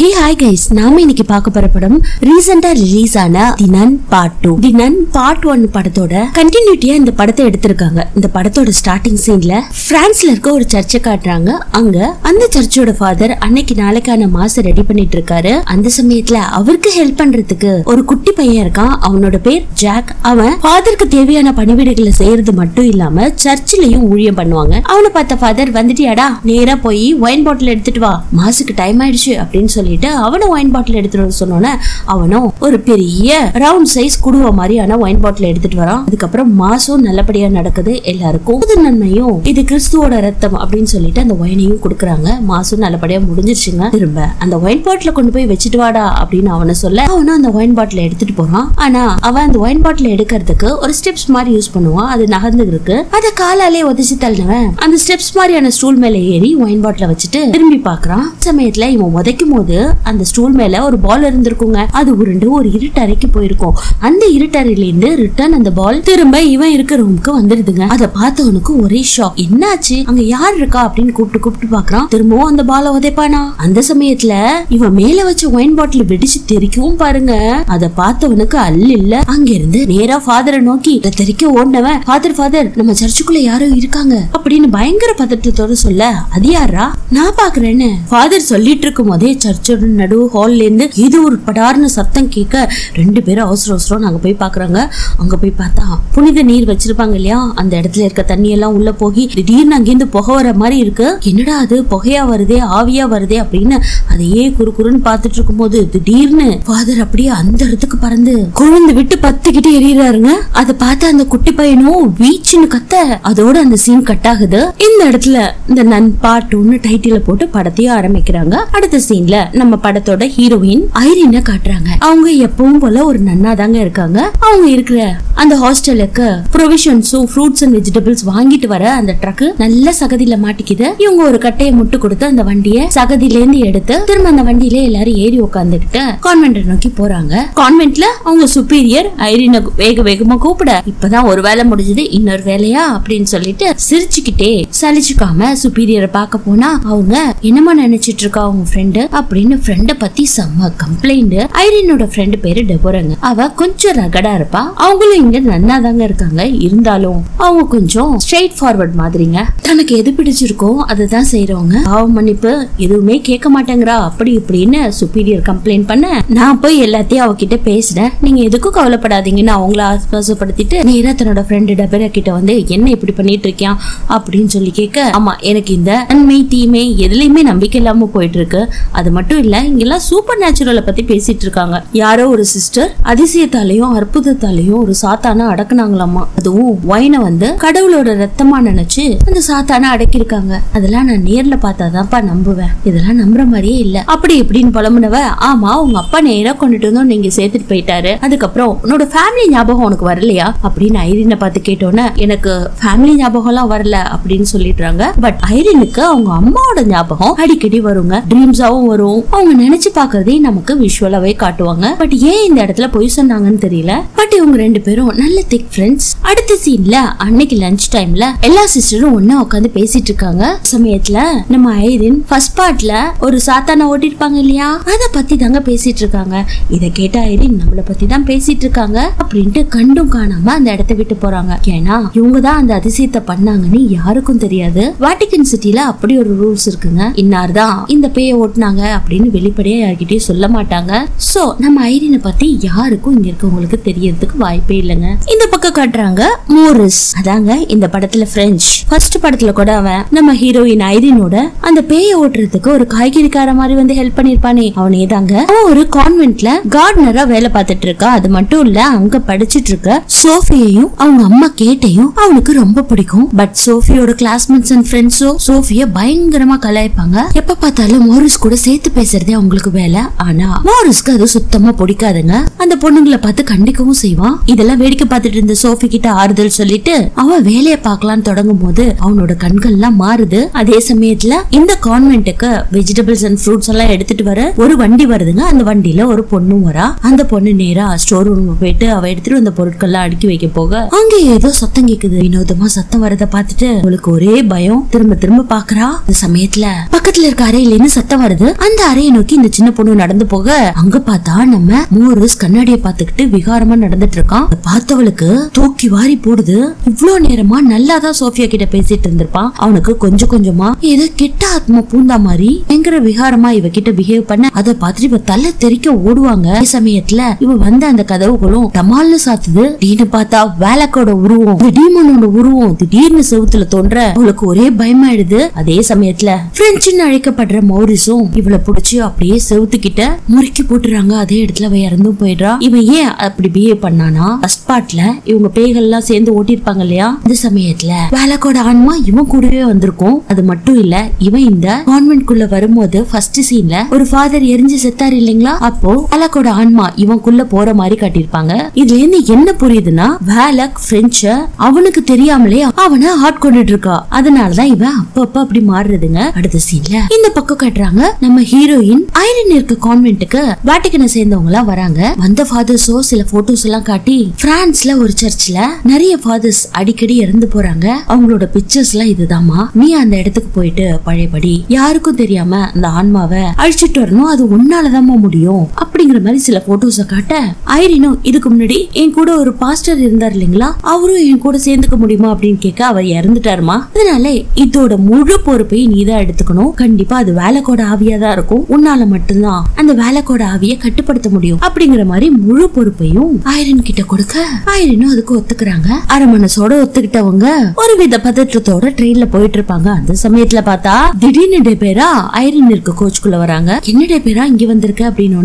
Hey hi guys நாம இன்னைக்கு பார்க்க போற படம் ரீசெண்டா ரிலீஸ் ஆன the Nun part two the Nun part one படத்தோட கண்டினியூட்டியா இந்த படத்தை எடுத்திருக்காங்க. இந்த படத்தோட ஸ்டார்டிங் சீன்ல பிரான்ஸ்ல இருக்க ஒரு சர்ச்சை காட்டுறாங்க. அங்க அந்த சர்ச்சோட ஃபாதர் அன்னைக்கு நாளைக்கான மாச ரெடி பண்ணிட்டு இருக்காரு. அந்த சமயத்துல அவருக்கு ஹெல்ப் பண்றதுக்கு ஒரு குட்டி பையன் இருக்கான். அவனோட பேர் ஜாக் அவன் ஃபாதருக்கு தேவையான பணிவிடைகளை செய்யறது மட்டும் இல்லாம சர்ச்சிலையும் ஊழியம் பண்ணுவாங்க. அவனை பார்த்த ஃபாதர் வந்துட்டியாடா நேரா போய் ஒயின் பாட்டில் எடுத்துட்டு வா. மாசுக்கு டைம் ஆயிடுச்சு அப்படின்னு சொல்லி சொல்லிட்டு அவனும் ஒயின் பாட்டில் எடுத்துட்டு வர சொன்னோன்னே அவனும் ஒரு பெரிய ரவுண்ட் சைஸ் குடுவ மாதிரியான ஒயின் பாட்டில் எடுத்துட்டு வரான். அதுக்கப்புறம் மாசம் நல்லபடியா நடக்குது எல்லாருக்கும் புது நன்மையும் இது கிறிஸ்துவோட ரத்தம் அப்படின்னு சொல்லிட்டு அந்த ஒயினையும் கொடுக்குறாங்க. மாசம் நல்லபடியா முடிஞ்சிருச்சுங்க. திரும்ப அந்த ஒயின் பாட்டில கொண்டு போய் வச்சுட்டு வாடா அப்படின்னு அவனை சொல்ல அவனும் அந்த ஒயின் பாட்டில எடுத்துட்டு போறான். ஆனா அவன் அந்த ஒயின் பாட்டில எடுக்கிறதுக்கு ஒரு ஸ்டெப்ஸ் மாதிரி யூஸ் பண்ணுவான். அது நகர்ந்து இருக்கு அதை காலாலே உதச்சு தள்ளினவன் அந்த ஸ்டெப்ஸ் மாதிரியான ஸ்டூல் மேல ஏறி ஒயின் பாட்டில வச்சுட்டு திரும்பி பாக்குறான் சமயத்துல இவன் உதைக்கும் போது அந்த ஸ்டூல் மேல ஒரு பால் இருந்திருக்குங்க. அது உருண்டு ஒரு இருட்டறைக்கு போயிருக்கும். அந்த இருட்டறையில இருந்து ரிட்டர்ன் அந்த பால் திரும்ப இவன் இருக்க ரூமுக்கு வந்துருதுங்க. அதை பார்த்தவனுக்கு ஒரே ஷாக் என்னாச்சு? அங்க யார் இருக்கா? அப்படின்னு கூப்பிட்டு கூப்பிட்டு பாக்குறான் திரும்பவும் அந்த பால உதைப்பானா? அந்த சமயத்துல இவன் மேல வச்ச ஒயின் பாட்டில் வெடிச்சு தெரிக்கவும் பாருங்க. அதை பார்த்தவனுக்கு அல்ல இல்ல. அங்க இருந்து நேரா ஃபாதரை நோக்கி இதை தெரிக்க ஓடினவன். ஃபாதர் ஃபாதர் நம்ம சர்ச்சுக்குள்ள யாரோ இருக்காங்க. அப்படின்னு பயங்கர பதட்டத்தோட சொல்ல அது யாரா நான் பாக்குறேன்னு ஃபாதர் சொல்லிட்டு இருக்கும் போதே சர்ச்சோட நடு ஹால்லேருந்து இது ஒரு படார்னு சத்தம் கேட்க ரெண்டு பேரும் அவசர அவசரம் அங்கே போய் பார்க்குறாங்க அங்கே போய் பார்த்தா புனித நீர் வச்சிருப்பாங்க இல்லையா? அந்த இடத்துல இருக்க தண்ணியெல்லாம் உள்ள போகி திடீர்னு அங்கேருந்து புகை வர மாதிரி இருக்கு. என்னடா அது? புகையா வருதே? ஆவியா வருதே? அப்படின்னு அதையே குறு குறுன்னு பார்த்துட்டு இருக்கும்போது திடீர்னு ஃபாதர் அப்படியே அந்த இடத்துக்கு பறந்து குழந்தை விட்டு பத்துக்கிட்டு எறியறாருங்க. அதை பார்த்து அந்த குட்டி பையனும் வீச்சுன்னு கத்த அதோட அந்த சீன் கட் ஆகுது. இந்த இடத்துல இந்த நன் பாட்டு ஒன்று டைட்டில போட்டு படத்தையும் ஆரம்பிக்கிறாங்க. அடுத்த சீன்ல நம்ம படத்தோட ஹீரோயின் ஐரின காட்டுறாங்க. அவங்க எப்பவும் போல ஒரு நன்னா தாங்க இருக்காங்க. அவங்க இருக்கிற அந்த ஹாஸ்டலுக்கு ப்ரொவிஷன்ஸும் ஃப்ரூட்ஸ் அண்ட் வெஜிடபிள்ஸ் வாங்கிட்டு வர அந்த ட்ரக் நல்ல சகதியில மாட்டிக்குது. இவங்க ஒரு கட்டையை முட்டு கொடுத்து அந்த வண்டியை சகதியில இருந்து எடுத்து திரும்ப அந்த வண்டியில எல்லாரும் ஏறி உட்காந்துக்கிட்டு கான்வென்ட் நோக்கி போறாங்க. கான்வென்ட்ல அவங்க சுப்பீரியர் ஐரின வேக வேகமா கூப்பிட இப்பதான் ஒரு வேலை முடிஞ்சது இன்னொரு வேலையா? அப்படின்னு சொல்லிட்டு சிரிச்சுக்கிட்டே சலிச்சுக்காம சுப்பீரியரை பார்க்க போனா அவங்க என்னமா நினைச்சிட்டு இருக்கா அவங்க ஃப்ரெண்டு அப்படின்னு ஃப்ரெண்ட பத்தி செம்ம கம்ப்ளைண்ட் ஐரினோட ஃப்ரெண்டு பேரு டெபோராங்க. அவ கொஞ்சம் ரகடா இருப்பா. அவங்களும் இங்க நன்னா தாங்க இருக்காங்க. இருந்தாலும் அவங்க கொஞ்சம் ஸ்ட்ரெயிட் ஃபார்வர்ட் மாதிரிங்க. தனக்கு எது பிடிச்சிருக்கோ அதை தான் செய்யறவங்க பாவ மன்னிப்பு எதுவுமே கேட்க மாட்டேங்கிறா. அப்படி இப்படின்னு சுப்பீரியர் கம்ப்ளைண்ட் பண்ண நான் போய் எல்லாத்தையும் அவகிட்ட பேசினேன். நீங்க எதுக்கும் கவலைப்படாதீங்கன்னு அவங்கள ஆஸ்வாசப்படுத்திட்டு நேரா தன்னோட ஃப்ரெண்டு டபரா கிட்ட வந்து என்ன இப்படி பண்ணிட்டு இருக்கியா? அப்படின்னு சொல்லி கேட்க ஆமா எனக்கு இந்த நன்மை தீமை எதுலயுமே நம்பிக்கை இல்லாம போயிட்டு இருக்கு. அது மட்டும் மட்டும் இல்ல இங்கெல்லாம் சூப்பர் நேச்சுரலை பத்தி பேசிட்டு இருக்காங்க. யாரோ ஒரு சிஸ்டர் அதிசயத்தாலையும் அற்புதத்தாலையும் ஒரு சாத்தான அடக்குனாங்களாமா. அதுவும் ஒயினை வந்து கடவுளோட ரத்தமா நினைச்சு அந்த சாத்தான அடக்கியிருக்காங்க. அதெல்லாம் நான் நேர்ல பார்த்தாதான்ப்பா நம்புவேன். இதெல்லாம் நம்புற மாதிரியே இல்ல. அப்படி இப்படின்னு புலம்புனவ ஆமா உங்க அப்பா நேரா கொண்டுட்டு வந்தோம் நீங்க சேர்த்துட்டு போயிட்டாரு. அதுக்கப்புறம் உன்னோட ஃபேமிலி ஞாபகம் உனக்கு வரலையா? அப்படின்னு ஐரினை பார்த்து கேட்டோன்னே எனக்கு ஃபேமிலி ஞாபகம்லாம் வரல அப்படின்னு சொல்லிடுறாங்க. பட் ஐரினுக்கு அவங்க அம்மாவோட ஞாபகம் அடிக்கடி வருங்க. ட்ரீம்ஸாவும் வரும் அவங்க நினைச்சு பாக்குறதே நமக்கு விஷுவலாவே காட்டுவாங்க. பட் ஏன் இந்த இடத்துல பொய் சொன்னாங்கன்னு தெரியல? பட் இவங்க ரெண்டு பேரும் நல்ல திக் ஃப்ரெண்ட்ஸ் அடுத்த சீன்ல அன்னைக்கு லஞ்ச் டைம்ல எல்லா சிஸ்டரும் ஒன்னா உட்காந்து பேசிட்டு இருக்காங்க. சமயத்துல நம்ம ஐரின் ஃபர்ஸ்ட் பார்ட்ல ஒரு சாத்தான ஓட்டிருப்பாங்க இல்லையா? அத பத்தி தாங்க பேசிட்டு இருக்காங்க. இத கேட்ட ஐரின் நம்மள பத்தி தான் பேசிட்டு இருக்காங்க அப்படின்ட்டு கண்டும் காணாம அந்த இடத்த விட்டு போறாங்க. ஏன்னா இவங்க தான் அந்த அதிசயத்தை பண்ணாங்கன்னு யாருக்கும் தெரியாது. வாட்டிகன் சிட்டில அப்படி ஒரு ரூல்ஸ் இருக்குங்க. இன்னார் தான் இந்த பேயை ஓட்டுனாங்க அப்படின்னு வெளிப்படையாக யார்கிட்டயும் சொல்ல மாட்டாங்க. சோ நம்ம ஐரினை பத்தி யாருக்கும் இங்க இருக்கவங்களுக்கு தெரியறதுக்கு வாய்ப்பே இல்லைங்க. இந்த பக்கம் காட்டுறாங்க மோரிஸ். அதாங்க இந்த படத்துல பிரெஞ்ச் ஃபர்ஸ்ட் படத்துல கூட அவன் நம்ம ஹீரோயின் ஐரினோட அந்த பேயை ஓட்டுறதுக்கு ஒரு காய்கறிக்கார மாதிரி வந்து ஹெல்ப் பண்ணிருப்பானே அவனே தாங்க அவன் ஒரு கான்வென்ட்ல கார்டனரா வேலை பார்த்துட்டு இருக்கா. அது மட்டும் இல்ல அங்க படிச்சிட்டு இருக்க சோஃபியையும் அவங்க அம்மா கேட்டையும் அவனுக்கு ரொம்ப பிடிக்கும். பட் சோஃபியோட கிளாஸ்மேட்ஸ் அண்ட் ஃப்ரெண்ட்ஸோ சோஃபிய பயங்கரமா கலாய்ப்பாங்க. எப்ப பார்த்தாலும் மோரிஸ் கூட சேர்த்து பேசுறதே அவங்களுக்கு வேலை. ஆனா மோரிஸ்க்கு அது சுத்தமா பிடிக்காதுங்க. அந்த பொண்ணுங்களை பார்த்து கண்டிக்கவும் செய்வான். இதெல்லாம் வேடிக்கை பார்த்துட்டு இருந்த சோஃபி கிட்ட ஆறுதல் சொல்லிட்டு அவன் வேலையை பார்க்கலாம்னு தொடங்கும் போது அவனோட கண்கள்லாம் மாறுது. அதே சமயத்துல இந்த கான்வென்ட்டுக்கு வெஜிடபிள்ஸ் அண்ட் ஃப்ரூட்ஸ் எல்லாம் எடுத்துட்டு வர ஒரு வண்டி வருதுங்க. அந்த வண்டியில ஒரு பொண்ணும் வரா. அந்த பொண்ணு நேரா ஸ்டோர் ரூம் போயிட்டு அவ எடுத்துட்டு வந்த பொருட்கள்லாம் அடுக்கி வைக்க போக அங்க ஏதோ சத்தம் கேக்குது. வினோதமா சத்தம் வரத பார்த்துட்டு அவளுக்கு ஒரே பயம். திரும்ப திரும்ப பாக்குறா இந்த சமயத்துல பக்கத்துல இருக்க அறையிலேருந்து சத்தம் வருது? அந்த அறையை நோக்கி இந்த சின்ன பொண்ணு நடந்து போக அங்க பார்த்தா நம்ம மோரிஸ் கண்ணாடிய பாத்துக்கிட்டு விகாரமா நடந்துட்டு இருக்கான். பார்த்தவளுக்கு தூக்கி வாரி போடுது. இவ்வளவு நேரமா நல்லாதான் சோஃபியா கிட்ட பேசிட்டு இருந்திருப்பான் அவனுக்கு கொஞ்சம் கொஞ்சமா ஏதோ கெட்ட ஆத்மா பூந்தா மாதிரி பயங்கர விகாரமா இவ கிட்ட பிஹேவ் பண்ண அதை பார்த்துட்டு இவ தலை தெறிக்க ஓடுவாங்க. சமயத்துல இவ வந்த அந்த கதவுகளும் டமால்னு சாத்துது. டீனு பார்த்தா வேலக்கோட உருவம் டீமனோட உருவம் திடீர்னு செவுத்துல தோன்ற அவளுக்கு ஒரே பயமாயிடுது. அதே சமயத்துல பிரெஞ்சுன்னு அழைக்கப்படுற மௌரிஸும் இவளை புடிச்சு அப்படியே செவுத்துக்கிட்ட முறுக்கி போட்டுறாங்க. அதே இடத்துல அவ இறந்தும் போயிடுறா இவன் ஏன் அப்படி பிஹேவ் பண்ணானா? ஃபர்ஸ்ட் பார்ட்ல இவங்க பேய்கள் எல்லாம் சேர்ந்து ஓட்டிருப்பாங்க இல்லையா? இந்த சமயத்துல வேலக்கோட ஆன்மா இவன் கூடவே வந்திருக்கும். அது மட்டும் இல்ல இவன் இந்த கான்வென்ட் குள்ள வரும்போது ஃபர்ஸ்ட் சீன்ல ஒரு ஃபாதர் எரிஞ்சு செத்தாரு இல்லைங்களா? அப்போ வேலக்கோட ஆன்மா இவனுக்குள்ள போற மாதிரி காட்டியிருப்பாங்க. இதுல இருந்து என்ன புரியுதுன்னா வேலக் பிரெஞ்ச அவனுக்கு தெரியாமலே அவனை ஆட்கொண்டுட்டு இருக்கா. அதனாலதான் இவன் அப்பப்ப அப்படி மாறுறதுங்க. அடுத்த சீன்ல இந்த பக்கம் காட்டுறாங்க. நம்ம ஹீரோயின் ஐரன் இருக்க கான்வென்ட்டுக்கு வேட்டிக்கனை சேர்ந்தவங்க எல்லாம் வராங்க. வந்த ஃபாதர்ஸோ சில போட்டோஸ் எல்லாம் காட்டி பிரான்ஸ்ல ஒரு சர்ச்ல நிறைய ஃபாதர்ஸ் அடிக்கடி இறந்து போறாங்க. அவங்களோட பிக்சர்ஸ் எல்லாம் இதுதாம்மா. நீ அந்த இடத்துக்கு போயிட்டு பழையபடி யாருக்கும் தெரியாம அந்த ஆன்மாவை அழிச்சிட்டு வரணும். அது உன்னாலதாம்மா முடியும். அப்படிங்கிற மாதிரி சில போட்டோஸ காட்ட ஐரினும் இதுக்கு முன்னாடி என் கூட ஒரு பாஸ்டர் இருந்தார் இல்லைங்களா? அவரும் என் கூட சேர்ந்துக்க முடியுமா அப்படின்னு கேட்க அவர் இறந்துட்டாருமா. அதனால இதோட முழு பொறுப்பையும் நீ தான் எடுத்துக்கணும். கண்டிப்பா அது வேலைக்கோட ஆவியா தான் இருக்கும். உன்னால மட்டும்தான் அந்த வேலைக்கோட ஆவிய கட்டுப்படுத்த முடியும். அப்படிங்கிற மாதிரி முழு பொறுப்பையும் ஐரன் கிட்ட கொடுக்க ஐரனும் அதுக்கு ஒத்துக்கிறாங்க. அரை மனசோட ஒத்துக்கிட்டவங்க ஒரு வித பதற்றத்தோட ட்ரெயின்ல போயிட்டு இருப்பாங்க அந்த சமயத்துல பார்த்தா திடீர்னு டேபேரா ஐரன் இருக்க கோச்சுக்குள்ள வராங்க. என்ன டேபேரா இங்க வந்திருக்க? அப்படின்னு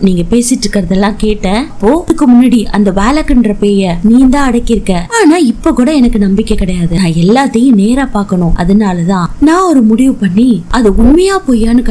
நீங்க பேசிட்டு இருக்கிறதெல்லாம் கேட்டேன் போதுக்கு முன்னாடி அந்த வேலைக்குன்ற பேய நீ தான் அடக்கியிருக்க. ஆனா இப்ப கூட எனக்கு நம்பிக்கை கிடையாது. நான் எல்லாத்தையும் நேரா பாக்கணும் அதனாலதான் நான் ஒரு முடிவு பண்ணி அது உண்மையா பொய்யான்னு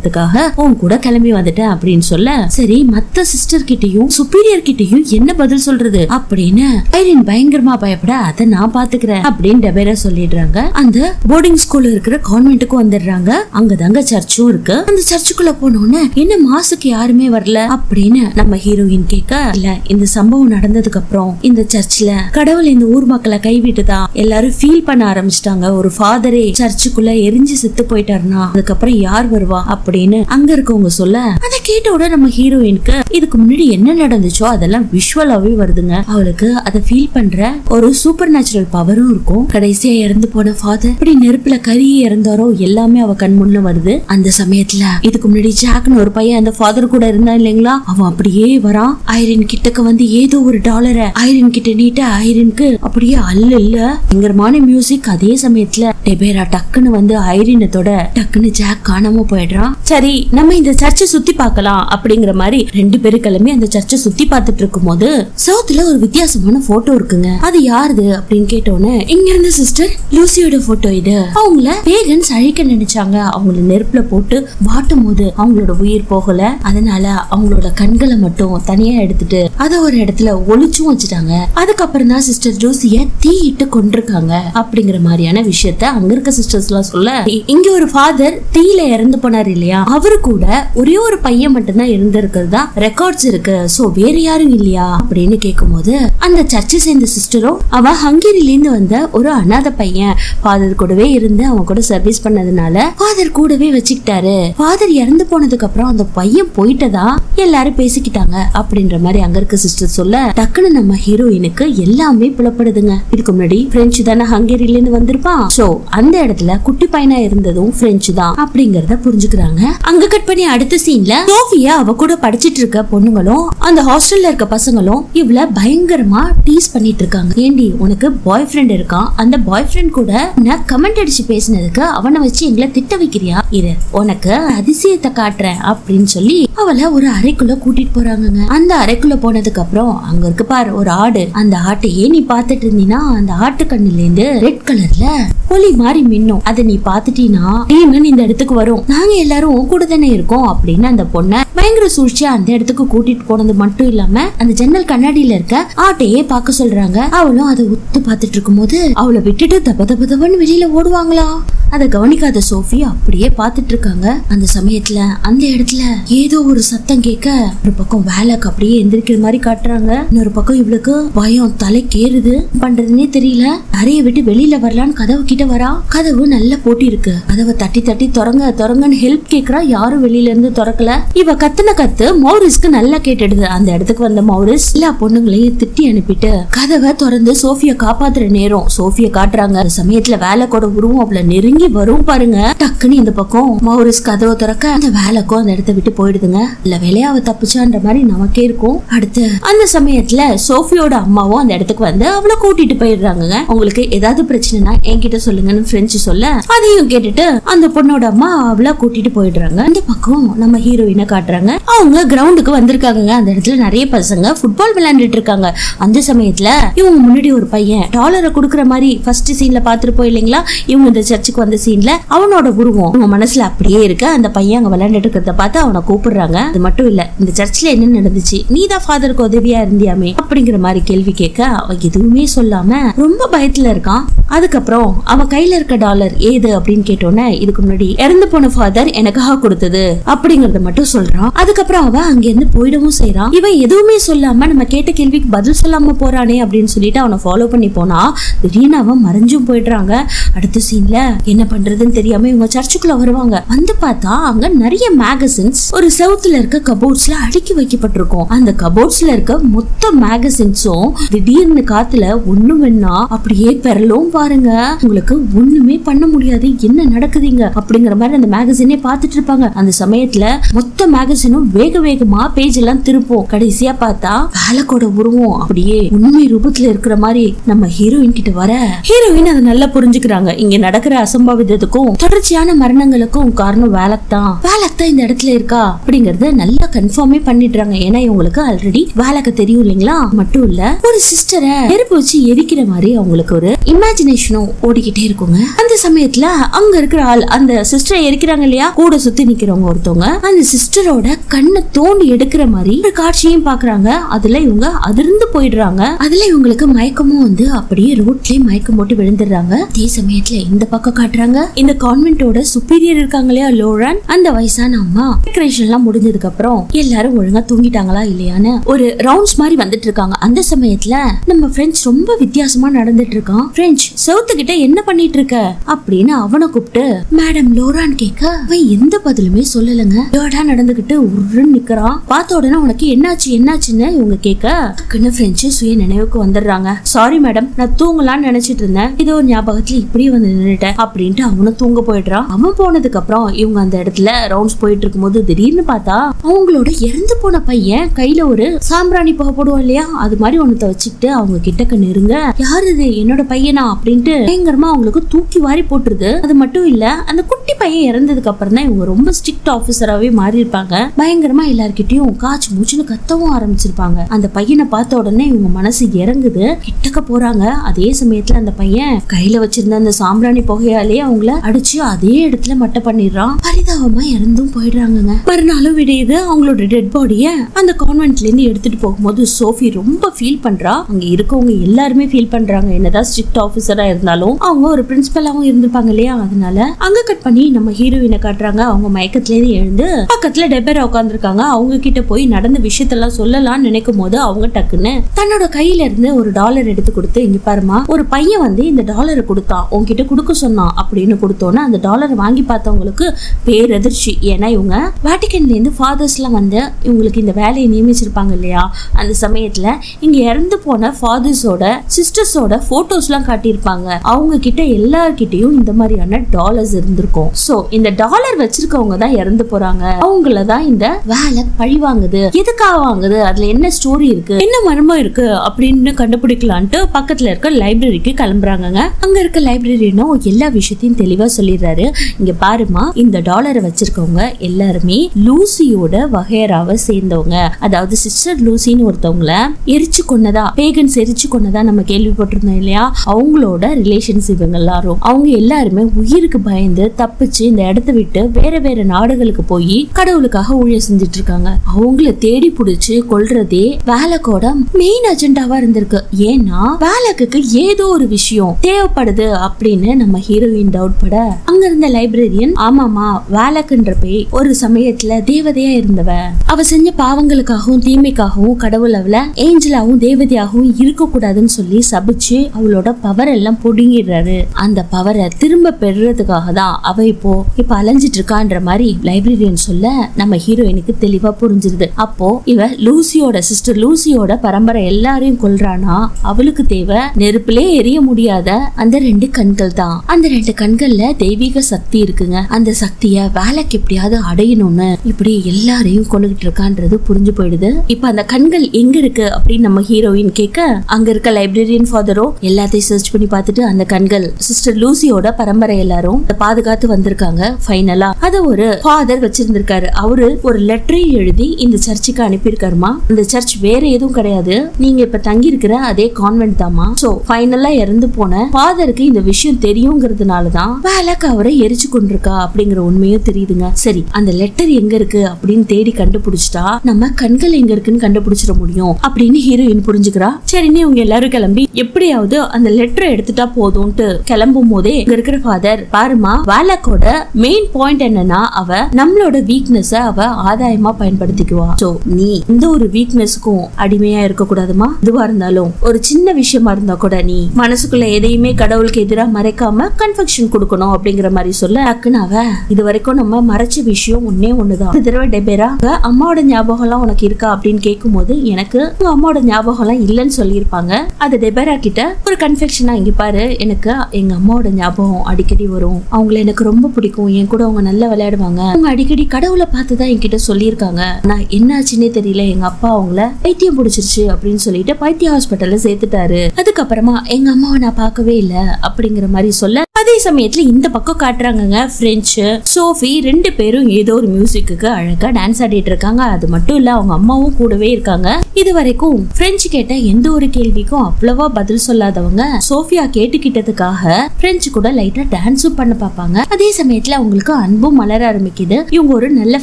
கண்டறியறதுக்காக உன் கூட கிளம்பி வந்துட்டேன் அப்படின்னு சொல்ல சரி மத்த சிஸ்டர் கிட்டயும் சுப்பீரியர் கிட்டயும் என்ன பதில் சொல்றது அப்படின்னு ஐரின் பயங்கரமா பயப்பட அதை நான் பாத்துக்கிறேன் அப்படின்னு டபேரா சொல்லிடுறாங்க. அந்த போர்டிங் ஸ்கூல்ல இருக்கிற கான்வென்ட்டுக்கு வந்துடுறாங்க. அங்கதாங்க சர்ச்சும் இருக்கு. அந்த சர்ச்சுக்குள்ள போனோன்னு என்ன மாசுக்கு யாருமே வரல? அப்படின்னு நம்ம ஹீரோயின் கேட்க இல்ல இந்த சம்பவம் நடந்ததுக்கு அப்புறம் இந்த சர்ச்ல கடவுள் இந்த ஊர் மக்களை கைவிட்டுதான் எல்லாரும் ஃபீல் பண்ண ஆரம்பிச்சிட்டாங்க. ஒரு ஃபாதரே சர்ச்சுக்குள்ள எரிஞ்சு செத்து போயிட்டாருன்னா அதுக்கப்புறம் யார் வருவா? அப்படின்னு அப்படின்னு அங்க இருக்கவங்க சொல்ல அதை கேட்ட உடனே நம்ம ஹீரோயினுக்கு இதுக்கு முன்னாடி என்ன நடந்துச்சோ அதெல்லாம் விஷுவலாவே வருதுங்க. அவளுக்கு அதை ஃபீல் பண்ற ஒரு சூப்பர் நேச்சுரல் பவரும் இருக்கும். கடைசியா இறந்து போன ஃபாதர் இப்படி நெருப்புல கறி இறந்தாரோ எல்லாமே அவ கண் முன்ன வருது. அந்த சமயத்துல இதுக்கு முன்னாடி ஜாக்னு ஒரு பையன் அந்த ஃபாதர் கூட இருந்தான் இல்லைங்களா? அவன் அப்படியே வரான். ஐரின் கிட்டக்க வந்து ஏதோ ஒரு டாலரை ஐரின் கிட்ட நீட்ட ஐரினுக்கு அப்படியே அல்ல இல்ல. பயங்கரமான மியூசிக் அதே சமயத்துல டெபேரா டக்குன்னு வந்து ஐரினத்தோட டக்குன்னு ஜாக் காணாம போயிடுறான். சரி நம்ம இந்த சர்ச்சை சுத்தி பார்க்கலாம் அப்படிங்கிற மாதிரி ரெண்டு பேரும் கிளம்பி அந்த சர்ச்சை சுத்தி பார்த்துட்டு இருக்கும்போது சவுத்துல ஒரு வித்தியாசமான போட்டோ இருக்குங்க. அது யாருது அப்படின்னு கேட்டோன்னே இங்க இருந்த சிஸ்டர் லூசியோட போட்டோ இது. அவங்கள பேகன்ஸ் அழிக்க நினைச்சாங்க. அவங்கள நெருப்புல போட்டு வாட்டும் போது அவங்களோட உயிர் போகல. அதனால அவங்களோட கண்களை மட்டும் தனியா எடுத்துட்டு அத ஒரு இடத்துல ஒளிச்சும் வச்சுட்டாங்க. அதுக்கப்புறம் தான் சிஸ்டர் லூசிய தீயிட்டு கொண்டிருக்காங்க அப்படிங்கிற மாதிரியான விஷயத்த அங்க இருக்க சிஸ்டர்ஸ் எல்லாம் சொல்ல இங்க ஒரு ஃபாதர் தீயில இறந்து போனார் இல்லையா? அவரு கூட ஒரே ஒரு பையன் மட்டும்தான் இருந்திருக்கிறதா? ரெக்கார்ட்ஸ் இருக்கு. சோ வேற யாரும் இல்லையா? அப்படின்னு கேட்கும்போது அந்த சர்ச்சை சேர்ந்த சிஸ்டரும் அவ ஹங்கேரில இருந்து வந்த ஒரு அனாத பையன். ஃபாதர் கூடவே இருந்து அவன் கூட சர்வீஸ் பண்ணதுனால ஃபாதர் கூடவே வச்சுக்கிட்டாரு. ஃபாதர் இறந்து போனதுக்கு அப்புறம் அந்த பையன் போயிட்டதா? எல்லாரும் பேசிக்கிட்டாங்க. அப்படின்ற மாதிரி அங்க இருக்க சிஸ்டர் சொல்ல டக்குன்னு நம்ம ஹீரோயினுக்கு எல்லாமே புலப்படுதுங்க. இதுக்கு முன்னாடி பிரெஞ்சு தானே ஹங்கேரியில இருந்து வந்திருப்பான். சோ அந்த இடத்துல குட்டி பையனா இருந்ததும் பிரெஞ்சு தான் அப்படிங்கறத புரிஞ்சுக்கிறாங்க. அங்க கட் பண்ணி அடுத்த சீன்ல சோஃபியா அவ கூட படிச்சிட்டு இருக்க பொண்ணுங்களும் அந்த ஹாஸ்டல்ல இருக்க பசங்களும் இவள பயங்கரமா டீஸ் பண்ணிட்டு இருக்காங்க. ஏண்டி உனக்கு பாய் ஃப்ரெண்ட் இருக்கான் அந்த பாய் ஃப்ரெண்ட் கூட நான் கமெண்ட் அடிச்சு பேசினதுக்கு அவனை வச்சு எங்களை திட்ட வைக்கிறியா? இரு உனக்கு அதிசயத்தை காட்டுறேன் அப்படின்னு சொல்லி அவளை ஒரு அறைக்குள்ள கூட்டிட்டு போறாங்க அந்த அறைக்குள்ள போனதுக்கு அப்புறம் அங்க இருக்கு பாரு ஒரு ஆடு. அந்த ஆட்டையே நீ பாத்துட்டு இருந்தீங்கன்னா அந்த ஆட்டு கண்ணுல இருந்து ரெட் கலர்ல ஒளி மாதிரி மின்னும். அதை நீ பாத்துட்டீனா டீமன் இந்த இடத்துக்கு வரும். நாங்க எல்லாரும் உன் கூட தானே இருக்கும் அப்படின்னு அந்த பொண்ணை பயங்கர சூழ்ச்சியா அந்த இடத்துக்கு கூட்டிட்டு போனது மட்டும் இல்லாம அந்த ஜன்னல் கண்ணாடியில இருக்க ஆட்டையே பார்க்க சொல்றாங்க. அவளும் அதை உத்து பார்த்துட்டு இருக்கும்போது அவளை விட்டுட்டு தப தப தபன்னு வெளியில ஓடுவாங்களா? அதை கவனிக்காத சோஃபி அப்படியே பார்த்துட்டு இருக்காங்க. அந்த சமயத்துல அந்த இடத்துல ஏதோ ஒரு சத்தம் கேட்க ஒரு பக்கம் வேலைக்கு அப்படியே எந்திரிக்கிற மாதிரி காட்டுறாங்க. இன்னொரு பக்கம் இவளுக்கு பயம் தலைக்கேறுது பண்றதுன்னே தெரியல. அறைய விட்டு வெளியில வரலான்னு கதவு கிட்ட வரா. கதவு நல்லா போட்டி இருக்கு. கதவை தட்டி தட்டி தொடங்க தொடங்கன்னு ஹெல்ப் கேக்குறா யாரும் வெளியில இருந்து திறக்கல. இவ கத்துன கத்து மௌரிஸ்க்கு நல்லா கேட்டுடுது. அந்த இடத்துக்கு வந்த மௌரிஸ் எல்லா பொண்ணுங்களையும் திட்டி அனுப்பிட்டு கதவை திறந்து சோஃபிய காப்பாத்துற நேரம். சோஃபிய காட்டுறாங்க. அந்த சமயத்துல கூட உருவம் அவள நெருங்கி வரும் பாருங்க. டக்குன்னு இந்த பக்கம் மௌரிஸ் கதவை திறக்க அந்த வேலைக்கும் அந்த இடத்த விட்டு போயிடுதுங்க. இல்ல வேலையா அவ தப்பிச்சான்ற மாதிரி நமக்கே இருக்கும். அடுத்து அந்த சமயத்துல சோஃபியோட அம்மாவும் அந்த இடத்துக்கு வந்து அவளை கூட்டிட்டு போயிடுறாங்க உங்களுக்கு ஏதாவது பிரச்சனைனா என்கிட்ட சொல்லுங்கன்னு பிரெஞ்சு சொல்ல அதையும் கேட்டுட்டு அந்த பொண்ணோட அம்மா அவளை கூட்டிட்டு போயிடுறாங்க. இந்த பக்கம் நம்ம ஹீரோயினை காட்டுறாங்க. அவங்க கிரவுண்டுக்கு வந்திருக்காங்க அந்த இடத்துல நிறைய பசங்க ஃபுட்பால் விளையாண்டுட்டு இருக்காங்க. அந்த சமயத்துல இவங்க முன்னாடி ஒரு பையன் டாலரை குடுக்கற மாதிரி ஃபர்ஸ்ட் சீன்ல பாத்துருப்போம் இல்லைங்களா? இவங்க இந்த சர்ச்சுக்கு வந்த சீன்ல அவனோட உருவம். அவங்க மனசுல அப்படியே இருக்கு. அந்த பையன் அங்க விளையாண்டுட்டு இருக்கிறத பார்த்து அவனை கூப்பிடுறாங்க. அது மட்டும் இல்ல இந்த சர்ச்ல என்ன நடந்துச்சு? நீ தான் ஃபாதருக்கு உதவியா இருந்தியாமே? அப்படிங்கிற மாதிரி கேள்வி கேட்க அவன் எதுவுமே சொல்லாம ரொம்ப பயத்துல இருக்கான். அதுக்கப்புறம் அவன் கையில இருக்க டாலர் ஏது அப்படின்னு கேட்டோன்னே இதுக்கு முன்னாடி இறந்து போன ஃபாதர் எனக்கு எனக்காக கொடுத்தது அப்படிங்கறத மட்டும் சொல்றான். அதுக்கப்புறம் அவ அங்க இருந்து போயிடவும் செய்யறான் இவன் எதுவுமே சொல்லாம நம்ம கேட்ட கேள்விக்கு பதில் சொல்லாம போறானே அப்படின்னு சொல்லிட்டு அவனை ஃபாலோ பண்ணி போனா திடீர்னு அவன் மறைஞ்சும் போயிடுறாங்க. அடுத்த சீன்ல என்ன பண்றதுன்னு தெரியாம இவங்க சர்ச்சுக்குள்ள வருவாங்க. வந்து பார்த்தா அங்க நிறைய மேகசின்ஸ் ஒரு செவுத்துல இருக்க கபோர்ட்ஸ்ல அடுக்கி வைக்கப்பட்டிருக்கும். அந்த கபோர்ட்ஸ்ல இருக்க மொத்த மேகசின்ஸும் திடீர்னு காத்துல ஒண்ணு வேணா அப்படியே பெறலும் பாருங்க. உங்களுக்கு ஒண்ணுமே பண்ண முடியாது. என்ன நடக்குதுங்க அப்படிங்கிற மாதிரி அந்த மேகசினே பார்த்துட்டு இருப்பாங்க அந்த சமயத்துல மொத்த மேகசினும் வேக வேகமா பேஜ் எல்லாம் திருப்போம். கடைசியா பார்த்தா வேலைக்கோட உருவம். அப்படியே உண்மை ரூபத்துல இருக்கிற மாதிரி நம்ம ஹீரோயின் கிட்ட வர ஹீரோயின் அதை நல்லா புரிஞ்சுக்கிறாங்க. இங்க நடக்கிற அசம்பாவிதத்துக்கும் தொடர்ச்சியான மரணங்களுக்கும் காரணம் வேலக் தான் வேலக் தான் இந்த இடத்துல இருக்கா? அப்படிங்கறத நல்லா கன்ஃபார்மே பண்ணிடுறாங்க. ஏன்னா இவங்களுக்கு ஆல்ரெடி வேலைக்கு தெரியும் இல்லைங்களா? மட்டும் இல்ல ஒரு சிஸ்டரை நெருப்பு வச்சு எரிக்கிற மாதிரி அவங்களுக்கு ஒரு இமேஜினேஷனும் ஓடிக்கிட்டே இருக்குங்க. அந்த சமயத்துல அங்க இருக்கிற ஆள் அந்த சிஸ்டரை எரிக்கிறாங்க இல்லையா? கூட சுத்தி நிக்கிறவங்க ஒருத்தவங்க அந்த சிஸ்டரோட கண்ணை தோண்டி எடுக்கிற மாதிரி ஒரு காட்சியும் பாக்குறாங்க. அதுல இவங்க அதிர்ந்து போயிடுறாங்க. அதுல இவங்களுக்கு மயக்கமும் வந்து அப்படியே ரோட்லயே மயக்கம் போட்டு விழுந்துடுறாங்க. அதே சமயத்துல இந்த பக்கம் காட்டுறாங்க. இந்த கான்வென்ட்டோட சுப்பீரியர் இருக்காங்க இல்லையா லோரன்? அந்த வயசான அம்மா. டெக்கரேஷன் எல்லாம் முடிஞ்சதுக்கு அப்புறம் எல்லாரும் ஒழுங்கா தூங்கிட்டாங்களா இல்லையான்னு ஒரு ரவுண்ட்ஸ் மாதிரி வந்துட்டு இருக்காங்க அந்த சமயத்துல நம்ம ஃப்ரெண்ட்ஸ் ரொம்ப வித்தியாசமா நடந்துட்டு இருக்கான் ஃப்ரெண்ட்ஸ் செவுத்து கிட்ட என்ன பண்ணிட்டு இருக்க அப்படின்னு அவனை கூப்பிட்டு மேடம் லோரான் கேட்க அவன் எந்த பதிலுமே சொல்லலங்க. ஏடா நடந்துகிட்டு உருன்னு நிக்கிறான் பார்த்த உடனே உனக்கு என்னாச்சு என்னாச்சுன்னு இவங்க கேட்க டக்குன்னு பிரெஞ்சு சுய நினைவுக்கு வந்துடுறாங்க. சாரி மேடம் நான் தூங்கலாம்னு நினைச்சிட்டு இருந்தேன். இதோ ஒரு ஞாபகத்துல இப்படியே வந்து நின்னுட்டேன் அப்படின்ட்டு அவனும் தூங்க போயிடுறான் அவன் போனதுக்கு அப்புறம் இவங்க அந்த இடத்துல ரவுண்ட்ஸ் போயிட்டு இருக்கும்போது திடீர்னு பார்த்தா அவங்களோட இறந்து போன பையன் கையில ஒரு சாம்பிராணி புகை போடுவோம் இல்லையா? அது மாதிரி ஒன்னத்தை வச்சுக்கிட்டு அவங்க கிட்டக்க நெருங்க யாரு இது? என்னோட பையனா? அப்படின்ட்டு பயங்கரமா அவங்களுக்கு தூக்கி வாரி போட்டுருது. அது மட்டும் இல்ல அந்த குட்டி பையன் இறந்ததுக்கு அப்புறம் தான் இவங்க ரொம்ப ஸ்ட்ரிக்ட் ஆஃபீஸராகவே மாறியிருப்பாங்க. பயங்கரமா எல்லார்கிட்டயும் காய்ச்சி மூச்சுன்னு கத்தவும் ஆரம்பிச்சிருப்பாங்க. அந்த பையனை பார்த்த உடனே இவங்க மனசு இறங்குது. கிட்டக்க போறாங்க. அதே சமயத்துல அந்த பையன் கையில வச்சிருந்த அந்த சாம்பிராணி புகையாலேயே அவங்கள அடிச்சு அதே இடத்துல மட்டை பண்ணிடுறான். பரிதாபமா இறந்தும் போயிடுறாங்கங்க. மறுநாளும் விடியுது. அவங்களோட டெட் பாடிய அந்த கான்வென்ட்ல இருந்து எடுத்துட்டு போகும்போது சோஃபி ரொம்ப ஃபீல் பண்றா. அங்க இருக்கவங்க எல்லாருமே ஃபீல் பண்றாங்க. என்னதான் ஸ்ட்ரிக்ட் ஆஃபீஸரா இருந்தாலும் அவங்க ஒரு பிரின்சிபலாவும் இருந்திருப்பாங்க இல்லையா? அதனால அங்க கட் பண்ணி நம்ம ஹீரோயினை காட்டுறாங்க. அவங்க மயக்கத்துலேருந்து எழுந்து பக்கத்துல டெபரா உட்காந்துருக்காங்க அவங்க கிட்ட போய் நடந்த விஷயத்தெல்லாம் சொல்லலாம்னு நினைக்கும் போது அவங்க டக்குன்னு தன்னோட கையில இருந்து ஒரு டாலர் எடுத்து கொடுத்து இங்க பாருமா ஒரு பையன் வந்து இந்த டாலரை கொடுத்தான். உங்ககிட்ட கொடுக்க சொன்னான். அப்படின்னு கொடுத்தோன்னே அந்த டாலரை வாங்கி பார்த்தவங்களுக்கு பேரதிர்ச்சி. ஏன்னா இவங்க வாட்டிகன்ல இருந்து ஃபாதர்ஸ் வந்து இவங்களுக்கு இந்த வேலையை நியமிச்சிருப்பாங்க இல்லையா? அந்த சமயத்துல இங்க இறந்து போன ஃபாதர்ஸோட சிஸ்டர்ஸோட போட்டோஸ் எல்லாம் காட்டியிருப்பாங்க. அவங்க கிட்ட எல்லார்கிட்டையும் இந்த மாதிரியான டாலர்ஸ் இருந்திருக்கும். ஸோ இந்த டாலர் வச்சிருக்கவங்க தான் இறந்து போறாங்க. அவங்கள தான் இந்த வேலை பழி வாங்குது. எதுக்காக வாங்குது? அதுல என்ன ஸ்டோரி இருக்கு? என்ன மர்மம் இருக்கு? அப்படின்னு கண்டுபிடிக்கலான்ட்டு பக்கத்துல இருக்க லைப்ரரிக்கு கிளம்புறாங்க அங்க இருக்க லைப்ரரினும் எல்லா விஷயத்தையும் தெளிவா சொல்லிடுறாரு. இங்க பாருமா இந்த டாலரை வச்சிருக்கவங்க எல்லாருமே லூசியோட வகையராவை சேர்ந்தவங்க. அதாவது சிஸ்டர் லூசின்னு ஒருத்தவங்கள எரிச்சு கொன்னதா? பேகன்ஸ் எரிச்சு கொன்னதா நம்ம கேள்விப்பட்டிருந்தோம் இல்லையா? அவங்களோட ரிலேஷன்ஸ் இவங்க எல்லாரும். அவங்க எல்லாருமே உயிருக்கு பயந்து தப்பு தப்பிச்சு இந்த இடத்த விட்டு வேற வேற நாடுகளுக்கு போய் கடவுளுக்காக ஊழியர் செஞ்சுட்டு இருக்காங்க அவங்கள தேடி புடிச்சு கொல்றதே வேலைக்கோட மெயின் அஜெண்டாவா இருந்திருக்கு. ஏன்னா வேலைக்கு ஏதோ ஒரு விஷயம் தேவைப்படுது அப்படின்னு நம்ம ஹீரோயின் டவுட் பட அங்க இருந்த லைப்ரரியன் ஆமாமா வேலைக்குன்ற பேய் ஒரு சமயத்துல தேவதையா இருந்தவ அவ செஞ்ச பாவங்களுக்காகவும் தீமைக்காகவும் கடவுள் அவள ஏஞ்சலாவும் தேவதையாகவும் இருக்க கூடாதுன்னு சொல்லி சபிச்சு அவளோட பவர் எல்லாம் பொடுங்கிடுறாரு. அந்த பவரை திரும்ப பெறுறதுக்காக தான் அவ இப்போ இப்ப அலைஞ்சிட்டு இருக்கான்ற மாதிரி லைப்ரரியன் சொல்ல நம்ம ஹீரோயினுக்கு தெளிவா புரிஞ்சிருது. அப்போ இவ லூசியோட சிஸ்டர் லூசியோட பரம்பரை எல்லாரையும் கொல்றானா? அவளுக்கு தேவை நெருப்பிலே எரிய முடியாத அந்த ரெண்டு கண்கள் தான். அந்த ரெண்டு கண்கள்ல தெய்வீக சக்தி இருக்குங்க. அந்த சக்திய வேலைக்கு எப்படியாவது அடையணும்னு இப்படி எல்லாரையும் கொண்டுகிட்டு இருக்கான்றது புரிஞ்சு போயிடுது. இப்ப அந்த கண்கள் எங்க இருக்கு அப்படின்னு நம்ம ஹீரோயின் கேட்க அங்க இருக்க லைப்ரரியன் ஃபாதரோ எல்லாத்தையும் சர்ச் பண்ணி பார்த்துட்டு அந்த கண்கள் சிஸ்டர் லூசியோட பரம்பரை எல்லாரும் பாதுகாத்து வந்து வந்திருக்காங்க ஃபைனலா அத ஒரு ஃபாதர் வச்சிருந்திருக்காரு. அவரு ஒரு லெட்டரை எழுதி இந்த சர்ச்சுக்கு அனுப்பியிருக்காருமா? இந்த சர்ச் வேற எதுவும் கிடையாது. நீங்க இப்ப தங்கி இருக்கிற அதே கான்வென்ட் தாமா சோ ஃபைனலா இறந்து போன ஃபாதருக்கு இந்த விஷயம் தெரியுங்கிறதுனாலதான் வேலைக்கு அவரை எரிச்சு கொண்டிருக்கா அப்படிங்கிற உண்மையும் தெரியுதுங்க. சரி அந்த லெட்டர் எங்க இருக்கு அப்படின்னு தேடி கண்டுபிடிச்சிட்டா நம்ம கண்கள் எங்க இருக்குன்னு கண்டுபிடிச்சிட முடியும் அப்படின்னு ஹீரோயின் புரிஞ்சுக்கிறா. சரின்னு இவங்க எல்லாரும் கிளம்பி எப்படியாவது அந்த லெட்டர் எடுத்துட்டா போதும்ட்டு கிளம்பும் போதே இங்க இருக்கிற ஃபாதர் பாருமா வேலக்கோட மெயின் பாயிண்ட் என்னன்னா அவ நம்மளோட வீக்னஸ் அவ ஆதாயமா பயன்படுத்திக்குவா. சோ நீ இந்த ஒரு வீக்னஸ்க்கும் அடிமையா இருக்க கூடாதுமா இதுவா இருந்தாலும் ஒரு சின்ன விஷயமா இருந்தா கூட நீ மனசுக்குள்ள எதையுமே கடவுளுக்கு எதிராக மறைக்காம கன்ஃபெக்ஷன் கொடுக்கணும் அப்படிங்கிற மாதிரி சொல்ல டக்குன்னு அவ இது வரைக்கும் நம்ம மறைச்ச விஷயம் ஒன்னே ஒண்ணுதான். ஒரு தடவை டெபேரா அம்மாவோட ஞாபகம் எல்லாம் உனக்கு இருக்கா? அப்படின்னு கேட்கும்போது எனக்கு உங்க அம்மாவோட ஞாபகம் எல்லாம் இல்லைன்னு சொல்லியிருப்பாங்க. அது டெபேரா கிட்ட ஒரு கன்ஃபெக்ஷனா இங்க பாரு எனக்கு எங்க அம்மாவோட ஞாபகம் அடிக்கடி வரும். அவங்கள எனக்கு ரொம்ப பிடிக்கும். என் கூட அவங்க நல்லா விளையாடுவாங்க. அவங்க அடிக்கடி கடவுளை பார்த்து தான் என்கிட்ட சொல்லியிருக்காங்க. நான் என்னாச்சுன்னே தெரியல. எங்க அப்பா அவங்கள பைத்தியம் பிடிச்சிருச்சு அப்படின்னு சொல்லிட்டு பைத்திய ஹாஸ்பிட்டல்ல சேர்த்துட்டாரு. அதுக்கப்புறமா எங்க அம்மாவை நான் பார்க்கவே இல்ல அப்படிங்கிற மாதிரி சொல்ல அதே சமயத்துல இந்த பக்கம் காட்டுறாங்கங்க பிரெஞ்சு சோஃபி ரெண்டு பேரும் ஏதோ ஒரு மியூசிக்கு அழகா டான்ஸ் ஆடிட்டு இருக்காங்க. அது மட்டும் இல்ல அவங்க அம்மாவும் கூடவே இருக்காங்க. இது வரைக்கும் பிரெஞ்சு கேட்ட எந்த ஒரு கேள்விக்கும் அவ்வளவா பதில் சொல்லாதவங்க சோஃபியா கேட்டுக்கிட்டதுக்காக பிரெஞ்சு கூட லைட்டா டான்ஸும் பண்ண பார்ப்பாங்க. அதே சமயத்துல அவங்களுக்கு அன்பும் மலர ஆரம்பிக்குது. இவங்க ஒரு நல்ல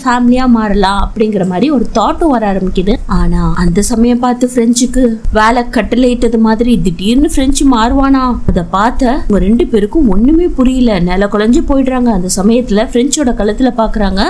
ஃபேமிலியா மாறலாம் அப்படிங்கிற மாதிரி ஒரு தாட்டும் வர ஆரம்பிக்குது. ஆனா அந்த சமயம் பார்த்து பிரெஞ்சுக்கு வேலை கட்டளையிட்டது மாதிரி திடீர்னு பிரெஞ்சு மாறுவானா? அதை பார்த்த உங்க ரெண்டு பேருக்கும் ஒன்றுமே புரியல. நில குழஞ்சி போயிடுறாங்க. அந்த சமயத்தில் ஃப்ரெஞ்சோட கழுத்தில் பாக்குறாங்க.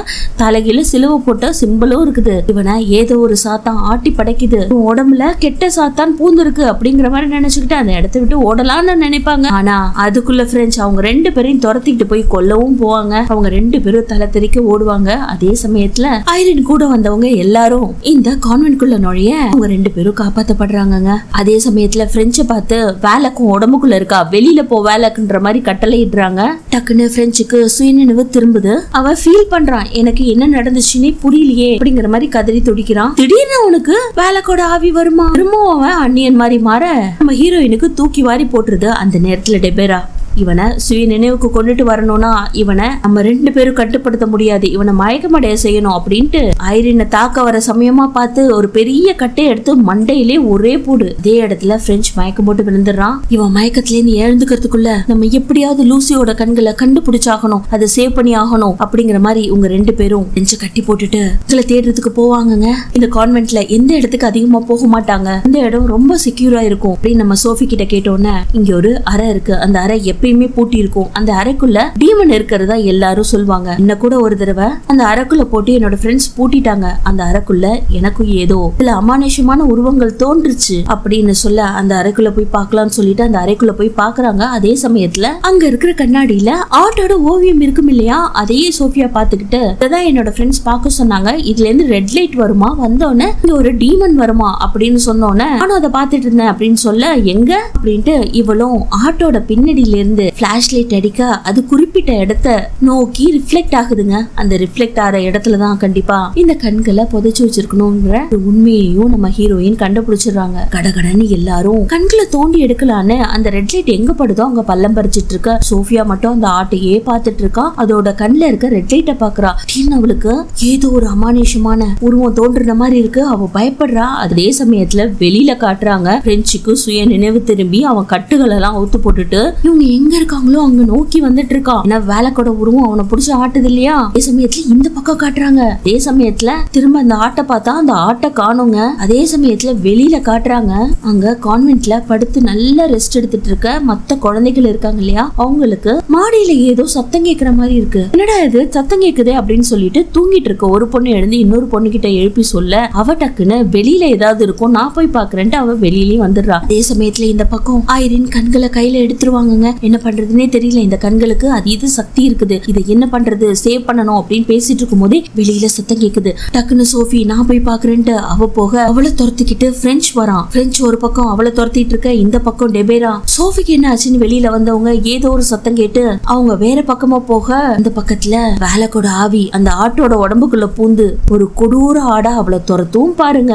தலைகீழ சிலுவை போட்ட சிம்பிளும் இருக்குது. இவனை ஏதோ ஒரு சாத்தான் ஆட்டி படைக்குது. உடம்புல கெட்ட சாத்தான் பூந்துருக்கு அப்படிங்கிற மாதிரி நினச்சிக்கிட்டு அந்த இடத்த விட்டு ஓடலாம்னு நினைப்பாங்க. ஆனா அதுக்குள்ள ஃப்ரெஞ்ச் அவங்க ரெண்டு பேரையும் துரத்திக்கிட்டு போய் கொல்லவும் போவாங்க. அவங்க ரெண்டு பேரும் தலை தெறிக்க ஓடுவாங்க. அதே சமயத்தில் ஐரின் கூட வந்தவங்க எல்லாரும் இந்த கான்வென்ட்குள்ள நுழைய அவங்க ரெண்டு பேரும் காப்பாற்றப்படுறாங்கங்க அதே சமயத்தில் ஃப்ரெஞ்சை பார்த்து வேலைக்கும் உடம்புக்குள்ள இருக்கா? வெளியில போ வேலைக்குன்ற மாதிரி கட்டளை இடுறாங்க டக்குன்னு பிரெஞ்சுக்கு சுயநினைவு திரும்புது. அவ ஃபீல் பண்றான் எனக்கு என்ன நடந்துச்சுன்னே புரியலையே அப்படிங்கிற மாதிரி கதறி துடிக்கிறான். திடீர்னு அவனுக்கு வேலைக்கோட ஆவி வருமா? திரும்பவும் அவன் அந்நியன் மாதிரி மாற நம்ம ஹீரோயினுக்கு தூக்கி வாரி போட்டுருது அந்த நேரத்துல டெபேரா. இவனை சுய நினைவுக்கு கொண்டுட்டு வரணும்னா இவனை நம்ம ரெண்டு பேரும் கட்டுப்படுத்த முடியாது. இவனை மயக்கமடைய செய்யணும் அப்படின்ட்டு ஐரினை தாக்க வர சமயமா பார்த்து ஒரு பெரிய கட்டை எடுத்து மண்டையிலே ஒரே போடு. அதே இடத்துல பிரெஞ்சு மயக்கம் போட்டு விழுந்துடுறான். இவன் மயக்கத்துல இருந்து எழுந்துக்கிறதுக்குள்ள நம்ம எப்படியாவது லூசியோட கண்களை கண்டுபிடிச்சாகணும். அதை சேவ் பண்ணி ஆகணும் அப்படிங்கிற மாதிரி உங்க ரெண்டு பேரும் பிரெஞ்சு கட்டி போட்டுட்டு இதுல தேடுறதுக்கு போவாங்கங்க. இந்த கான்வென்ட்ல எந்த இடத்துக்கு அதிகமா போக மாட்டாங்க. இந்த இடம் ரொம்ப செக்யூரா இருக்கும் அப்படின்னு நம்ம சோஃபி கிட்ட கேட்டோன்னே இங்க ஒரு அறை இருக்கு. அந்த அறை எப்பயுமே பூட்டி இருக்கும் அந்த அறைக்குள்ள டீமன் இருக்கிறதா எல்லாரும் சொல்லுவாங்க என்ன கூட ஒரு தடவை அந்த அறைக்குள்ள போட்டு என்னோட ஃப்ரெண்ட்ஸ் பூட்டிட்டாங்க. அந்த அறைக்குள்ள எனக்கும் ஏதோ சில அமானுஷமான உருவங்கள் தோன்றுச்சு அப்படின்னு சொல்ல அந்த அறைக்குள்ள போய் பார்க்கலாம்னு சொல்லிட்டு அந்த அறைக்குள்ள போய் பாக்குறாங்க அதே சமயத்துல அங்க இருக்கிற கண்ணாடியில ஆட்டோட ஓவியம் இருக்கும் இல்லையா? அதையே சோஃபியா பாத்துக்கிட்டு இதான் என்னோட ஃப்ரெண்ட்ஸ் பார்க்க சொன்னாங்க. இதுல இருந்து ரெட் லைட் வருமா? வந்தோடனே இங்க ஒரு டீமன் வருமா? அப்படின்னு சொன்னோன்னே நானும் அதை பார்த்துட்டு இருந்தேன் அப்படின்னு சொல்ல எங்க? அப்படின்ட்டு இவளும் ஆட்டோட பின்னடியில இருந்து பிளாஷ் லைட் அடிக்க அது குறிப்பிட்ட இடத்த நோக்கி ரிஃப்ளெக்ட் ஆகுதுங்க. அந்த ரிஃப்ளெக்ட் ஆகிற இடத்துல தான் கண்டிப்பா இந்த கண்களை புதைச்சு வச்சிருக்கணுங்கிற ஒரு உண்மையையும் நம்ம ஹீரோயின் கண்டுபிடிச்சிடுறாங்க. கடகடன்னு எல்லாரும் கண்களை தோண்டி எடுக்கலான்னு அந்த ரெட் லைட் எங்க படுதோ அங்க பள்ளம் பறிச்சிட்டு இருக்க. சோஃபியா மட்டும் அந்த ஆட்டையே பார்த்துட்டு இருக்கா. அதோட கண்ல இருக்க ரெட் லைட்டை பாக்குறா டீன் அவளுக்கு ஏதோ ஒரு அமானுஷமான உருவம் தோன்றுற மாதிரி இருக்கு. அவ பயப்படுறா. அதே சமயத்துல வெளியில காட்டுறாங்க. பிரெஞ்சுக்கு சுய நினைவு திரும்பி அவன் கட்டுகள் எல்லாம் அவுத்து போட்டுட்டு இவங்க எங்க இருக்காங்களோ அங்க நோக்கி வந்துட்டு இருக்கான் ஏன்னா வேலைக்கோட உருவம் அவனை பிடிச்ச ஆட்டுது இல்லையா? அதே சமயத்துல இந்த பக்கம் காட்டுறாங்க. அதே சமயத்துல திரும்ப அந்த ஆட்டை பார்த்தா அந்த ஆட்டை காணுங்க. அதே சமயத்துல வெளியில காட்டுறாங்க. அங்க கான்வென்ட்ல படுத்து நல்லா ரெஸ்ட் எடுத்துட்டு இருக்க மத்த குழந்தைகள் இருக்காங்க இல்லையா? அவங்களுக்கு மாடியில ஏதோ சத்தம் கேக்குற மாதிரி இருக்கு. என்னடா இது? சத்தம் கேக்குதே அப்படின்னு சொல்லிட்டு தூங்கிட்டு இருக்க ஒரு பொண்ணு எழுந்து இன்னொரு பொண்ணு கிட்ட எழுப்பி சொல்ல அவ டக்குன்னு வெளியில ஏதாவது இருக்கும் நான் போய் பாக்குறேன்ட்டு அவ வெளியிலயும் வந்துடுறா. அதே சமயத்துல இந்த பக்கம் ஆயிரின் கண்களை கையில எடுத்துருவாங்கங்க. என்ன பண்றதுன்னே தெரியல. இந்த கண்களுக்கு அது இது சக்தி இருக்குது? இதை என்ன பண்றது? சேவ் பண்ணணும் அப்படின்னு பேசிட்டு இருக்கும் போதே வெளியில சத்தம் கேக்குது. டக்குன்னு சோஃபி நான் போய் பாக்குறேன்ட்டு. அவ போக அவளை துரத்திக்கிட்டு பிரெஞ்சு வரான். பிரெஞ்சு ஒரு பக்கம் அவளை துரத்திட்டு இருக்க இந்த பக்கம் டெபேரா சோஃபிக்கு என்ன ஆச்சுன்னு வெளியில வந்தவங்க ஏதோ ஒரு சத்தம் கேட்டு அவங்க வேற பக்கமா போக அந்த பக்கத்துல வேலைக்கோட ஆவி அந்த ஆட்டோட உடம்புக்குள்ள பூந்து ஒரு கொடூர ஆடா அவளை துரத்தும் பாருங்க.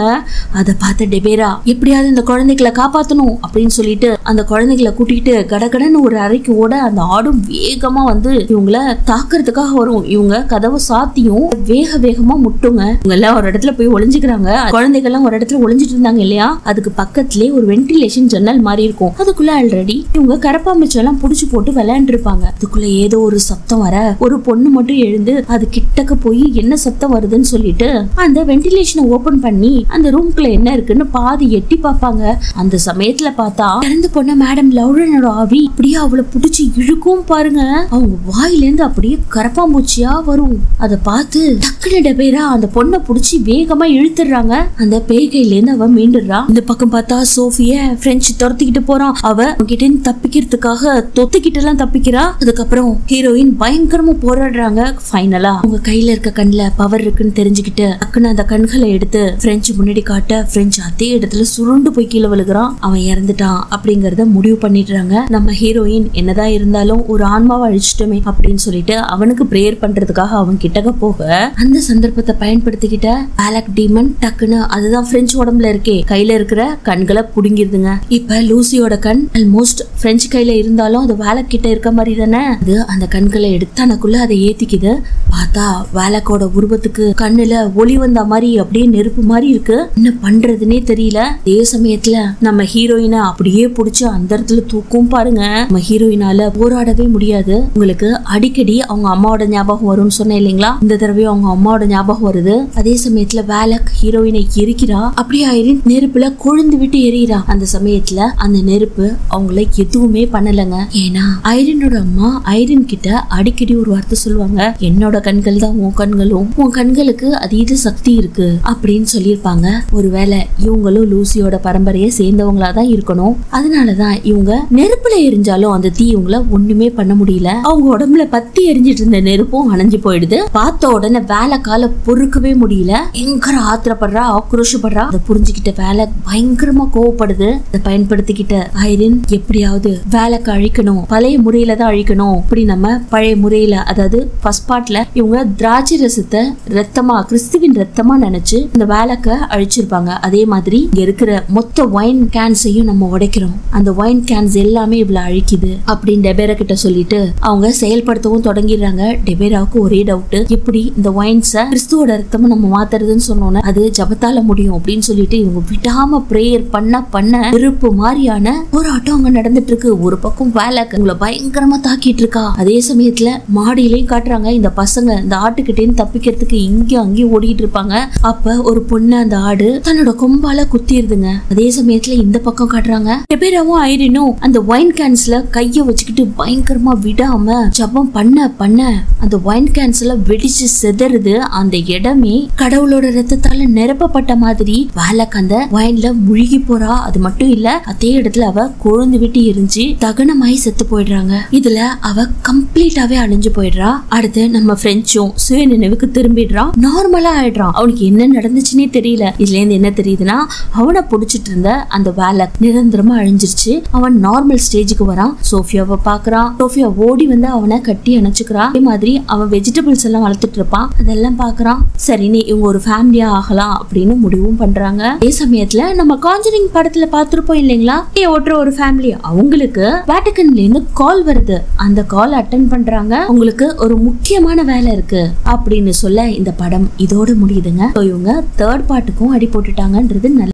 அதை பார்த்த டெபேரா எப்படியாவது இந்த குழந்தைகளை காப்பாத்தணும். அப்படின்னு சொல்லிட்டு அந்த குழந்தைகளை கூட்டிட்டு கடகடன்னு ஒரு அறைக்கு ஓட அந்த ஆடும் வேகமா வந்து இவங்கள தாக்குறதுக்காக வரும். இவங்க கதவை சாத்தியும் வேக வேகமா முட்டுங்க. இவங்க எல்லாம் ஒரு இடத்துல போய் ஒளிஞ்சுக்கிறாங்க. குழந்தைகள்லாம் ஒரு இடத்துல ஒளிஞ்சிட்டு இருந்தாங்க இல்லையா? அதுக்கு பக்கத்துலயே ஒரு வென்டிலேஷன் ஜன்னல் மாதிரி இருக்கும். அதுக்குள்ள ஆல்ரெடி இவங்க கரப்பாம்பூச்சி எல்லாம் புடிச்சு போட்டு விளையாண்டு இருப்பாங்க அதுக்குள்ள ஏதோ ஒரு சத்தம் வர ஒரு பொண்ணு மட்டும் எழுந்து அது கிட்டக்க போய் என்ன சத்தம் வருதுன்னு சொல்லிட்டு அந்த வென்டிலேஷனை ஓபன் பண்ணி அந்த ரூம்குள்ள என்ன இருக்குன்னு பாதி எட்டி பார்ப்பாங்க. அந்த சமயத்துல பார்த்தா இறந்து போன மேடம் லவுடனோட ஆவி அப்படியே அவளை பிடிச்சி இழுக்கும் பாருங்க. அவங்க வாயிலேருந்து அப்படியே கரப்பாம்பூச்சியா வரும். அதை பார்த்து டக்குனு டபேரா அந்த பொண்ணை பிடிச்சி வேகமா இழுத்துடுறாங்க. அந்த பேய்கையிலேருந்து அவன் அவ மீண்டுடுறா. இந்த பக்கம் பார்த்தா சோஃபிய பிரெஞ்சு துரத்திக்கிட்டு போறான். அவ கிட்ட இருந்து தப்பிக்கிறதுக்காக தொத்துக்கிட்ட எல்லாம் தப்பிக்கிறா. அதுக்கப்புறம் ஹீரோயின் பயங்கரமா போராடுறாங்க. ஃபைனலா அவங்க கையில இருக்க கண்ணுல பவர் இருக்குன்னு தெரிஞ்சுக்கிட்டு டக்குன்னு அந்த கண்களை எடுத்து பிரெஞ்சு முன்னாடி காட்ட பிரெஞ்சு அதே இடத்துல சுருண்டு போய் கீழே விழுகிறான். அவன் இறந்துட்டான் அப்படிங்கறத முடிவு பண்ணிடுறாங்க. நம்ம ஹீரோயின் என்னதான் இருந்தாலும் ஒரு ஆன்மாவை அழிச்சிட்டோமே அப்படின்னு சொல்லிட்டு அவனுக்கு பிரேயர் பண்றதுக்காக அவன் கிட்டக்க போக அந்த சந்தர்ப்பத்தை பயன்படுத்திக்கிட்ட ஆலக் டீமன் டக்குன்னு அதுதான் பிரெஞ்சு உடம்புல இருக்கே. கையில இருக்கிற கண்களை புடுங்கிருதுங்க. இப்ப லூசியோட கண் ஆல்மோஸ்ட் பிரெஞ்சு கையில இருந்தாலும் அது வேலக் கிட்ட இருக்க மாதிரி தானே? அது அந்த கண்களை எடுத்து தனக்குள்ள அதை ஏத்திக்குது. பார்த்தா வேலக்கோட உருவத்துக்கு கண்ணுல ஒளி வந்த மாதிரி அப்படியே நெருப்பு மாதிரி இருக்கு. என்ன பண்றதுன்னே தெரியல. அதே சமயத்துல நம்ம ஹீரோயினை அப்படியே புடிச்சு அந்த இடத்துல தூக்கும் பாருங்க. நம்ம ஹீரோயினால போராடவே முடியாது. உங்களுக்கு அடிக்கடி அவங்க அம்மாவோட ஞாபகம் வரும்னு சொன்னேன் இல்லைங்களா? இந்த தடவையும் அவங்க அம்மாவோட ஞாபகம் வருது. அதே சமயத்துல வேலக் ஹீரோயினை எரிக்கிறா. அப்படியே ஐரின் நெருப்புல கொழுந்து விட்டு எரியிறா. அந்த சமயத்துல அந்த நெருப்பு அவங்கள எதுவுமே பண்ணலங்க. ஏன்னா ஐரினோட அம்மா ஐரின் கிட்ட அடிக்கடி ஒரு வார்த்தை சொல்லுவாங்க. என்னோட கண்கள் தான் உன் கண்களும். உன் கண்களுக்கு அதீத சக்தி இருக்கு. அப்படின்னு சொல்லியிருப்பாங்க. ஒருவேளை இவங்களும் லூசியோட பரம்பரையை சேர்ந்தவங்களா தான் இருக்கணும். அதனாலதான் இவங்க நெருப்புல எரிஞ்சாலும் அந்த தீ இவங்கள ஒண்ணுமே பண்ண முடியல. அவங்க உடம்புல பத்தி எரிஞ்சிட்டு இருந்த நெருப்பும் அணைஞ்சு போயிடுது. பார்த்த உடனே வேலை கால பொறுக்கவே முடியல. பயங்கர ஆத்திரப்படுறா ஆக்ரோஷப்படுறா. அதை புரிஞ்சுக்கிட்ட வேலை பயங்கரமா கோவப்படுது. அதை பயன்படுத்திக்கிட்ட ஐரின் எப்படியாவது வேலைக்கு அழிக்கணும் பழைய முறையில தான் அழிக்கணும். இப்படி நம்ம பழைய முறையில அதாவது ஃபர்ஸ்ட் பார்ட்ல இவங்க திராட்சை ரசத்தை ரத்தமா கிறிஸ்துவின் ரத்தமா நினைச்சு இந்த வேலைக்க அழிச்சிருப்பாங்க. அதே மாதிரி இங்க இருக்கிற மொத்த ஒயின் கேன்ஸையும் நம்ம உடைக்கிறோம். அந்த ஒயின் கேன்ஸ் எல்லாமே இவ்வளவு அழிக்குது. அப்படின்னு டெபேரா கிட்ட சொல்லிட்டு அவங்க செயல்படுத்தவும் தொடங்கிடுறாங்க. டெபேராவுக்கு ஒரே டவுட் எப்படி இந்த ஒயின்ஸ கிறிஸ்துவோட ரத்தமா நம்ம மாத்துறதுன்னு சொன்னோன்னே அது ஜபத்தால முடியும் அப்படின்னு சொல்லிட்டு இவங்க விடாம பிரேயர் பண்ண பண்ண நெருப்பு மாதிரியான போராட்டம் அங்க நடந்துட்டு இருக்கு ஒரு பக்கம் வேலை உங்களை பயங்கரமா தாக்கிட்டு இருக்கா அதே சமயத்துல மாடியிலையும் காட்டுறாங்க. இந்த பசங்க இந்த ஆட்டுக்கிட்டேன்னு தப்பிக்கிறதுக்கு இங்கேயும் அங்கேயும் ஓடிட்டு இருப்பாங்க. அப்ப ஒரு பொண்ணு அந்த ஆடு தன்னோட கொம்பால குத்திடுதுங்க அதே சமயத்துல இந்த பக்கம் காட்டுறாங்க. டெபேராவும் ஐரினும் அந்த ஒயின் கேன்ஸ்ல கையை வச்சுக்கிட்டு பயங்கரமா விடாம ஜபம் பண்ண பண்ண அந்த ஒயின் கேன்ஸ் வெடிச்சு செதறுது. அந்த இடமே கடவுளோட ரத்தத்தால நிரப்பப்பட்ட மாதிரி. வேலைக்கு அந்த ஒயின்ல முழுகி போறா. அது மட்டும் இல்ல அதே இடத்துல அவ கொழுந்து விட்டு எரிஞ்சு தகனமாயி செத்து போயிடுறாங்க. இதுல அவ கம்ப்ளீட்டாவே அழிஞ்சு போயிடுறா. அடுத்து நம்ம பிரெஞ்சும் சுய நினைவுக்கு திரும்பிடுறான் நார்மலா ஆயிடுறான் அவனுக்கு என்ன நடந்துச்சுன்னே தெரியல. இதுல இருந்து என்ன தெரியுதுன்னா அவனை புடிச்சிட்டு இருந்த அந்த வேலை நிரந்தரமா அழிஞ்சிருச்சு. அவன் நார்மல் ஸ்டேஜுக்கு வரான். சோஃபியாவை பாக்குறான் சோஃபியா ஓடி வந்து அவனை கட்டி அணைச்சுக்கிறா. அதே மாதிரி அவன் வெஜிடபிள்ஸ் எல்லாம் வளர்த்துட்டு இருப்பான் அதெல்லாம் பாக்குறான் சரின்னு இவங்க ஒரு ஃபேமிலியா ஆகலாம் அப்படின்னு முடிவும் பண்றாங்க. அதே சமயத்துல நம்ம காஞ்சரிங் படத்துல பாத்துருப்போம் இல்லைங்களா? ஏ ஓட்டுற ஒரு ஃபேமிலி அவங்களுக்கு வேட்டகன்ல இருந்து கால் வருது. அந்த கால் அட்டன் பண்றாங்க. உங்களுக்கு ஒரு முக்கியமான வேலை இருக்கு அப்படின்னு சொல்ல இந்த படம் இதோட முடியுதுங்க. இவங்க தேர்ட் பார்ட்டுக்கும் அடி போட்டுட்டாங்கன்றது நல்ல